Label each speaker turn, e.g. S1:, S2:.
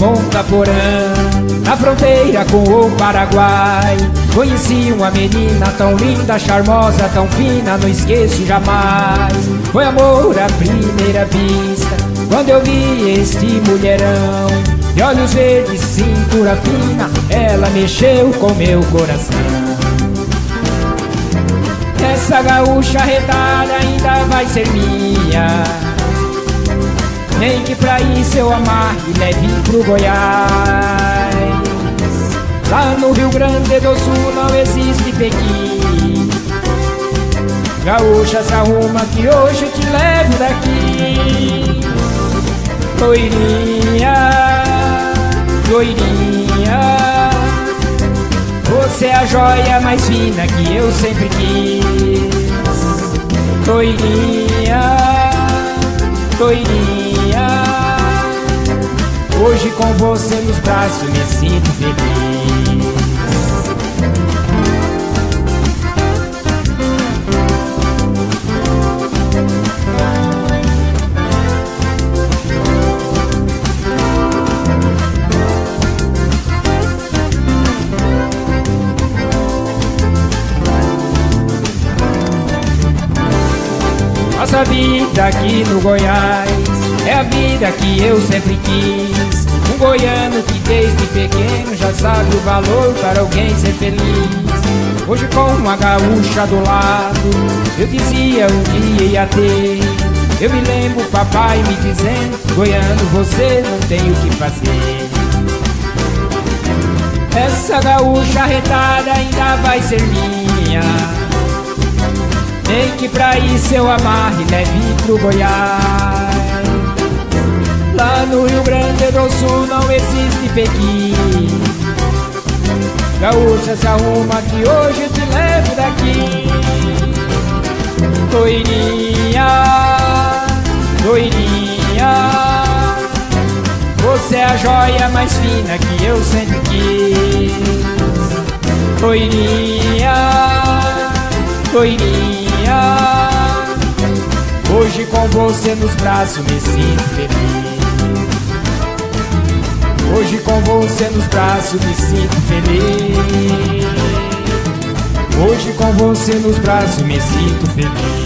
S1: Ponta Porã, na fronteira com o Paraguai. Conheci uma menina tão linda, charmosa, tão fina, não esqueço jamais. Foi amor à primeira vista, quando eu vi este mulherão. De olhos verdes, cintura fina, ela mexeu com meu coração. Essa gaúcha retada ainda vai ser minha. Nem que pra isso eu amar e leve pro Goiás. Lá no Rio Grande do Sul não existe Pequim. Gaúcha se arruma que hoje te levo daqui. Loirinha, loirinha. Você é a joia mais fina que eu sempre quis. Loirinha, loirinha. Hoje com você nos braços me sinto feliz. Nossa vida aqui no Goiás é a vida que eu sempre quis. Um goiano que desde pequeno já sabe o valor para alguém ser feliz. Hoje com uma gaúcha do lado, eu dizia um dia ia ter. Eu me lembro papai me dizendo, goiano você não tem o que fazer. Essa gaúcha retada ainda vai ser minha. Nem que pra isso eu amarre leve pro Goiás. Lá no Rio Grande do Sul não existe Pequim. Gaúcha se arruma que hoje te levo daqui. Loirinha, loirinha. Você é a joia mais fina que eu sempre quis. Loirinha, loirinha. Hoje com você nos braços me sinto feliz. Hoje com você nos braços me sinto feliz. Hoje com você nos braços me sinto feliz.